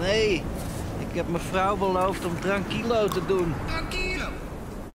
Nee, ik heb mijn vrouw beloofd om tranquilo te doen. Tranquilo.